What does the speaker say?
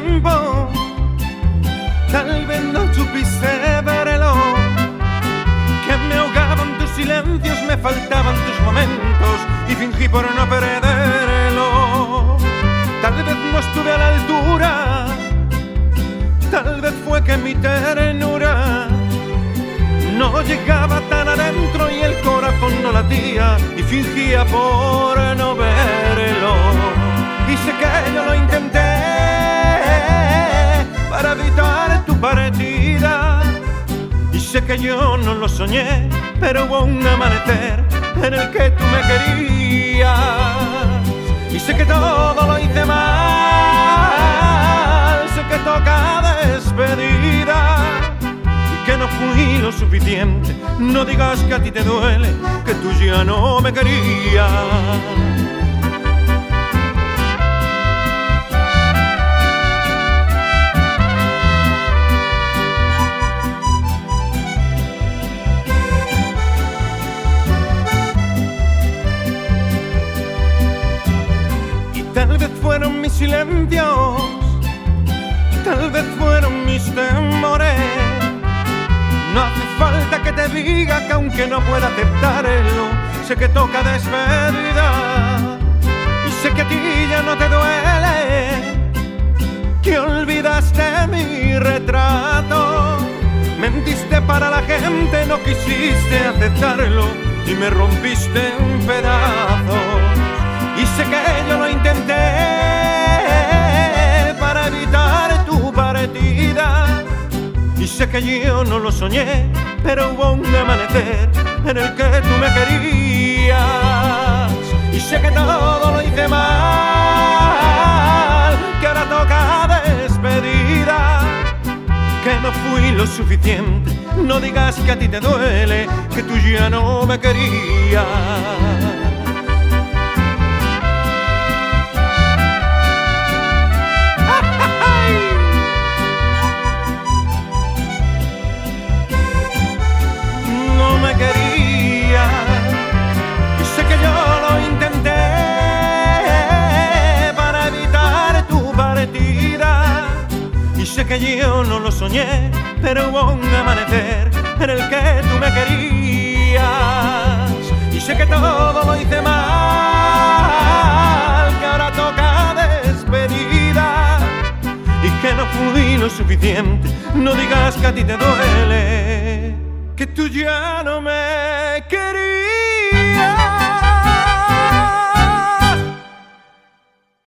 tiempo, tal vez no supiste verlo, que me ahogaban tus silencios, me faltaban tus momentos y fingí por no perderlo. Tal vez no estuve a la altura, tal vez fue que mi ternura no llegaba tan adentro y el corazón no latía y fingía por que yo no lo soñé, pero hubo un amanecer en el que tú me querías. Y sé que todo lo hice mal, sé que toca despedida que no fui lo suficiente. No digas que a ti te duele, que tú ya no me querías. Mis silencios, tal vez fueron mis temores no hace falta que te diga que aunque no pueda aceptarlo, sé que toca despedida. Y sé que a ti ya no te duele, que olvidaste mi retrato. Mentiste para la gente, no quisiste aceptarlo y me rompiste en pedazos. Sé que yo no lo soñé, pero hubo un amanecer en el que tú me querías. Y sé que todo lo hice mal, que ahora toca despedida. Que no fui lo suficiente, no digas que a ti te duele, que tú ya no me querías. Que yo no lo soñé, pero hubo un amanecer en el que tú me querías. Y sé que todo lo hice mal, que ahora toca despedida. Y que no fui lo suficiente, no digas que a ti te duele, que tú ya no me